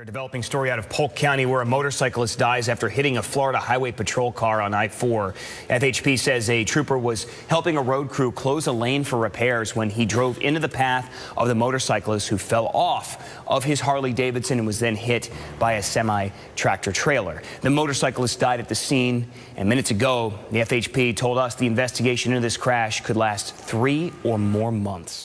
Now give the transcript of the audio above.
A developing story out of Polk County where a motorcyclist dies after hitting a Florida Highway Patrol car on I-4. FHP says a trooper was helping a road crew close a lane for repairs when he drove into the path of the motorcyclist who fell off of his Harley Davidson and was then hit by a semi-tractor trailer. The motorcyclist died at the scene and minutes ago the FHP told us the investigation into this crash could last three or more months.